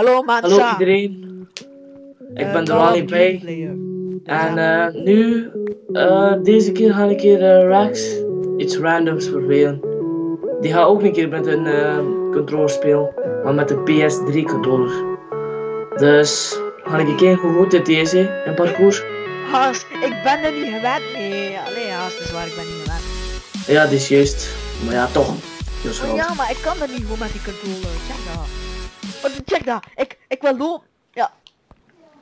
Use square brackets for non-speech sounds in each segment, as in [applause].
Hallo Mansa. Hallo iedereen, ik Eh, ben de Bay. player. En eh, nu, eh, deze keer ga ik een eh, Rex iets randoms vervelen. Die gaat ook een keer met een controller spelen, maar met de PS3 controller. Dus ga ik een keer hoe goed dit is hè, in parcours. Haast, ik ben er niet gewend. Nee, alleen haast is waar ik ben niet gewend. Ja, dit is juist. Maar ja, toch. Oh, ja, maar ik kan er niet gewoon met die controller. Check dat. Check dat. Ik, ik wil lopen. Ja,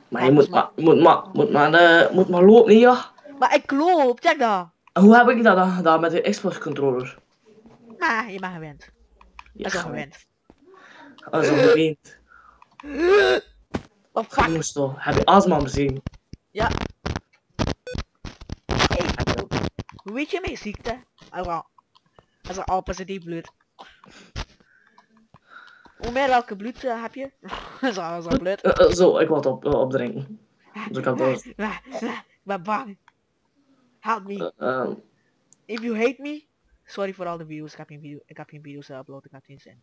Maar je moet maar, moet maar, moet maar, eh, moet maar lopen, ja. maar ik loop. Check dat. En Hoe heb ik dat dan gedaan met de Xbox controller? Maar je bent gewend. Is wel gewend. Dat is al gewend. Oh fuck. Jongens toch, heb je astma gezien? Ja. Hey, hoe weet je mijn ziekte? Als er al positief bloed. Hoe meer welke bloed eh, heb je? [laughs] zo, zo bloed. Eh, eh, zo, ik wil het op, opdrinken. Dus ik ben bang. Help me. eh, ehm, If you hate me, sorry voor al de views. Ik heb geen, video, ik heb geen video's upload, ik heb geen zin.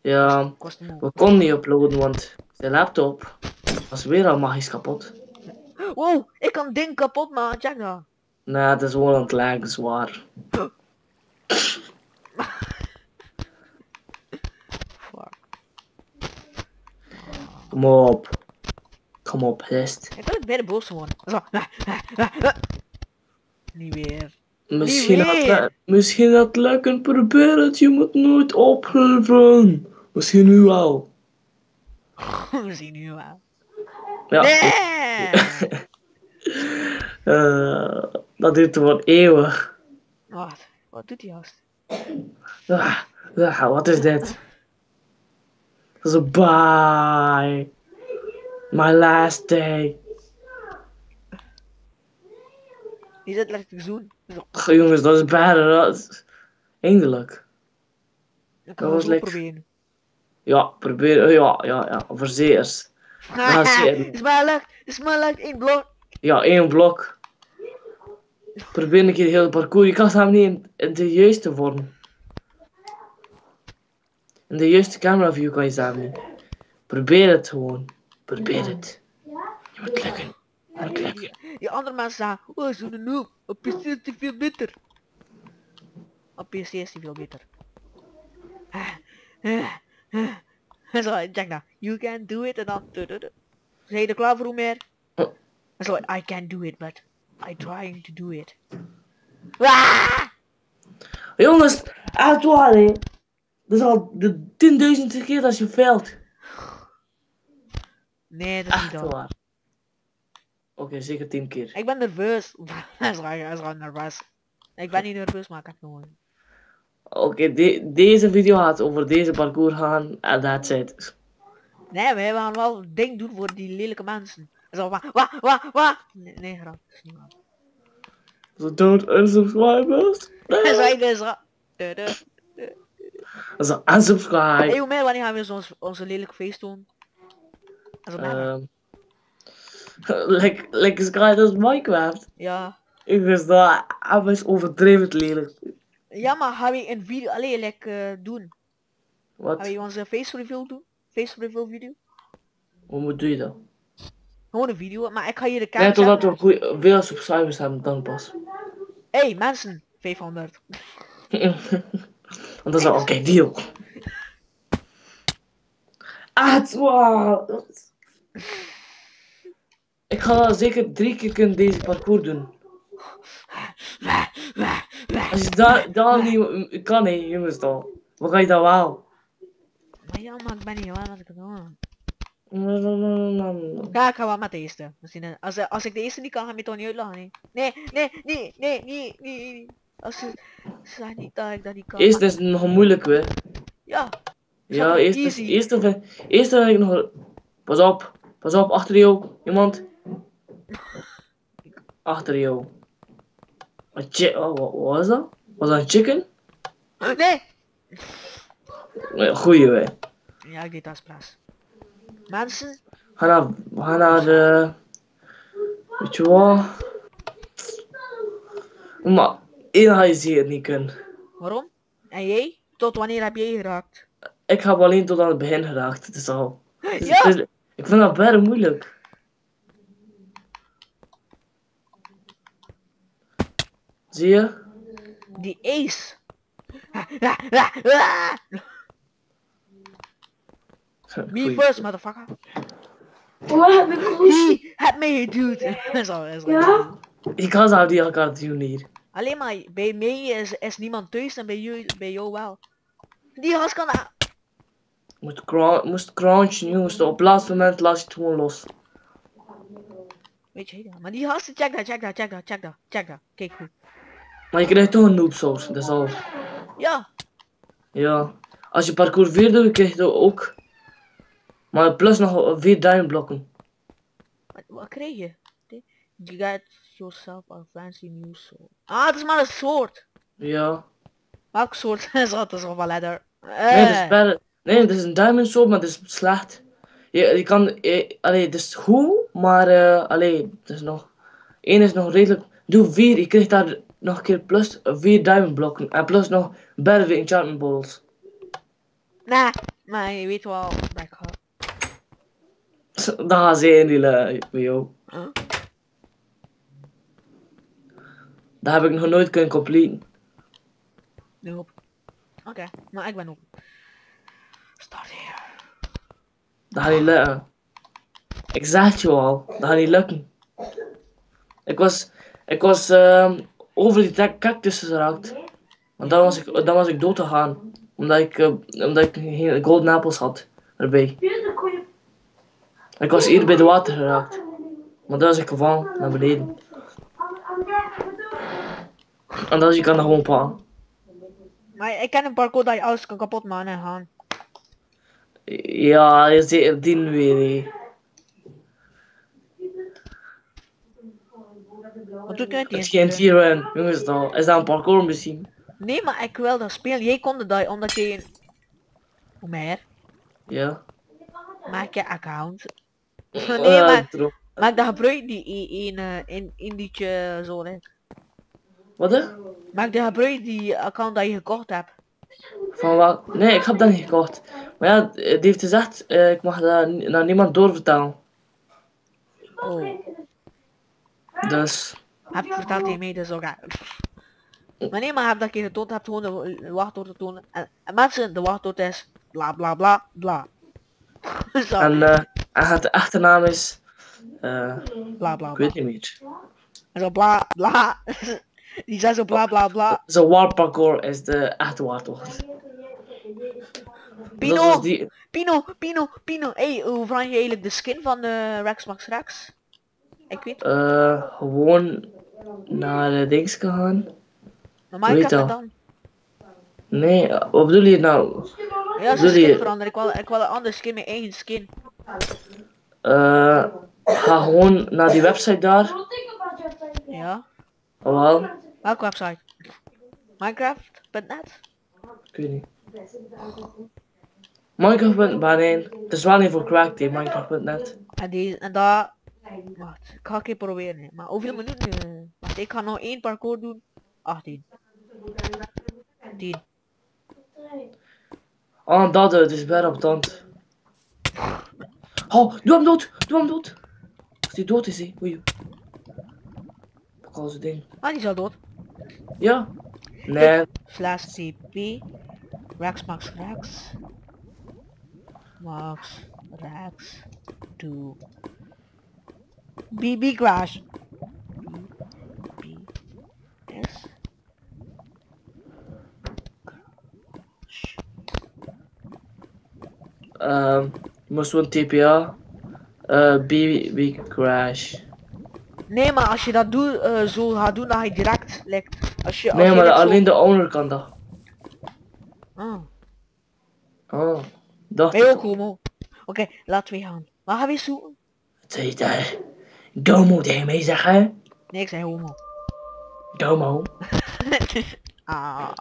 ja, Kost we konden niet uploaden, want de laptop was weer al magisch kapot. Wow, ik kan ding kapot man, check dat. Nee, het is gewoon aan het zwaar. Kom op. Kom op, hest. Ik wil het bij de boos worden. Zo. Niet weer. Misschien Niet dat, misschien dat lukken, probeer het, je moet nooit opgeven. Misschien nu wel. We zien nu [laughs] wel. Ja. Nee! [laughs] Eh, dat duurt gewoon eeuwig. Wat? Wat doet hij juist? Ah, ah, wat is dit? Dat is een bye. My last day. Die zit lekker zoen. Zo. Ach, jongens, dat is. Dat is... Eindelijk. Kan was zo lekker. proberen. Ja, probeer. Ja, ja, ja. Verzeers. [laughs] Ja, zeker. Het is maar is leuk. één blok. Ja, één blok. Probeer een keer heel parcours. Je kan het niet in, in de juiste vorm. In de juiste camera view kan je niet. Probeer het gewoon. Probeer het. Je moet lukken. Je moet lukken. Die, die andere mensen zeggen, oh zo'n noob. Op PC is veel beter. Op PC is hij veel beter. Zo, check dat. You can do it en dan... du- du- du. Zijn je er klaar voor hoe meer? Oh. Zo, I can do it, but I trying to do it. Jongens, hè. Dat is al de tienduizendste keer dat je veld. Nee, dat is niet Echt waar. Oké, zeker tien keer. Ik ben nerveus. [laughs] Hij is raar nerveus. Ik ben niet nerveus, maar ik heb gewoon... Oké, de- deze video gaat over deze parcours gaan en that's it. Nee, wij gaan wel een ding doen voor die lelijke mensen. Zo, wa, wa, wa, wa. Nee, nee, grap. Waar. So don't unsubscribers. [laughs] Hij zei dus Also Hey, unsubscribe. hoe meer, wanneer gaan we ons, onze lelijke feest doen? Um, like, like Sky als Minecraft. ja. Ik wist dat, hij is overdreven lelijk. Ja, maar gaan we een video alleen like, eh, doen? Gaan Wat? we onze face reveal doen? Face reveal video? Hoe moet doe je dat? Gewoon een video, maar ik ga hier de camera totdat we goeie, veel subscribers hebben, dan pas. Hey, mensen! 500. [laughs] Want dat is al oké, deal. Ah, het wow. Ik ga zeker drie keer kunnen deze parcours doen. Als je dat, dat niet kan, hè, jongens dan. Wat ga je dan wel? Maar ja, maar ik ben niet gewend dat ik het doe. No, no, no, no, no. Ja, ik ga wel met de eerste. Misschien, eh, als, eh, als ik de eerste niet kan, ga je me toch niet uitlachen, nee. Nee, nee, nee, nee, nee, nee, nee. Als ze zeg niet dat ik dat niet kan. Eerst is het nog moeilijk, hè. Ja. Ja, eerst is, eerst eerst vind ik nog... Pas op, pas op, achter jou, iemand. Achter jou. Een chi oh, wat, was dat? Was dat een chicken? Nee! Goeie, hè. Ja, ik deed dat plaats. Mensen, Ga naar, ga naar de... Weet je wat? Maar, ga je zeker niet kunnen. waarom? En jij? Tot wanneer heb jij geraakt? Ik heb alleen tot aan het begin geraakt, het is al. Het Ja. Ik vind dat bijna moeilijk. Zie je? Die ace. Me Goeie. first, motherfucker. Wat heb ik gehoord? He had me, dude. Is [laughs] Ja? Ik kan ze die elkaar doen hier. Alleen maar bij mij is, is niemand thuis en bij jou, bij jou wel. Die gast kan... Moest, cra moest crunchen, jongens. Op het laatste moment laat je het gewoon los. Weet je? Maar die gasten, check dat, check dat, check dat, check dat, check dat. Kijk goed. Maar je krijgt toch een noob sauce, dat is al. Ja, Ja. Als je parcours 4 doet, krijg je dat ook. Maar plus nog 4 duimblokken. wat, wat krijg je? You got yourself a fancy new sword. Ah, het is maar een soort. Ja. Welk soort is dat? Dat is wel leather. Nee, dat is Eh. Nee, het is een diamond sword, maar het is slecht. Je, je kan, je, allee, het is goed, maar eh, allee, het is nog. Eén is nog redelijk. Doe vier, je krijgt daar nog een keer plus vier diamond blokken. En plus nog berven enchantment balls. Nee, maar je weet wel [laughs] ze in die lui, bij jou. Huh? Dat heb ik nog nooit kunnen completen. Nope. Oké, maar ik ben op. Start here. Dat gaat niet lukken. Ik zeg het je al, dat gaat niet lukken. Ik was, ik was ehm, over die cactus geraakt. Want dan was ik, dan was ik dood gegaan. Omdat ik, eh, omdat ik geen golden appels had erbij. Ik was hier bij de water geraakt. Maar dan was ik gevallen naar beneden. Dan je kan dat gewoon. Maar ik ken een parcours dat je alles kan kapot maken en gaan. Ja, je ziet die weer. hè. Wat doe ik uit Het is die? geen tier jongens dan. Is dat een parcours misschien? Nee, maar ik wil dat spelen. Jij kon dat omdat je een... Hoe meer? Ja. Maak je account. Eh, [laughs] nee, maar maak dat gebruik die in in in dietje zo hè. Wat hè? Maak de gebruik die account dat je gekocht hebt. Van wat? Nee, ik heb dat niet gekocht. Maar ja, die heeft gezegd, eh, ik mag dat naar niemand doorvertalen. Oh, Dus, heb je verteld tegen mij dus ook. Maar nee, maar heb dat je getoond hebt gewoon de de wachtwoord te tonen. En, en mensen, de wachtwoord is bla bla bla bla. [laughs] zo, en, eh, en het echte naam is, eh, bla bla ik bla. weet niet meer. En zo bla bla. [laughs] Die zei zo bla bla bla. Zo warp parkour is de echte waardwoord. Pino! Die, Pino, Pino, Pino. Hé, hey, hoe vang je eigenlijk de skin van de Rex Max Rex? Ik weet het. eh, gewoon naar de dings gaan. Maar Minecraft dan. Nee, wat bedoel je nou? Ja, Wil skin je- veranderen. Ik wil, ik wil een andere skin, mijn eigen skin. Eh, ga gewoon naar die website daar. Ja. Wel, Welke website? Minecraft.net? ik weet niet. Minecraft.net, het is wel niet voor cracked, die Minecraft.net. En die, en daar... Wacht, ik ga een keer proberen. Maar hoeveel minuten? Wacht, ik ga nog één parcours doen. 18. 10. Oh, dat is bijna op tand. Oh, doe hem dood, doe hem dood. Als die dood is, hè, oei. Pak al zijn ding. Ah, die is al dood. Ja? Nee, Slash TP. Rex Max Rex. Max Rex. 2. BB Crash. Je moest gewoon TPA. Eh, BB Crash. Nee, maar als je dat doet, eh, zo gaat doen, dan ga je direct, like, als je, als Nee, je maar zo- alleen de owner kan dat. Ah, Oh, dacht homo? Oké, laten we gaan. Waar gaan we zoeken? Zeg je daar? Domo tegen mij zeggen? Nee, ik zei homo. Domo. [laughs] ah.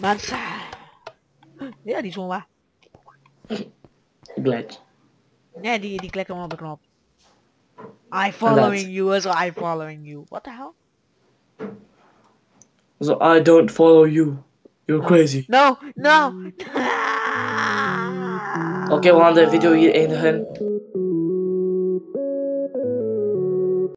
Mensen. Ja, die is waar. Glitch. Nee, die, die klikken op de knop. I following you, as I following you. What the hell? So I don't follow you. You're crazy. No, no. Oké, we gaan de video hier eindigen.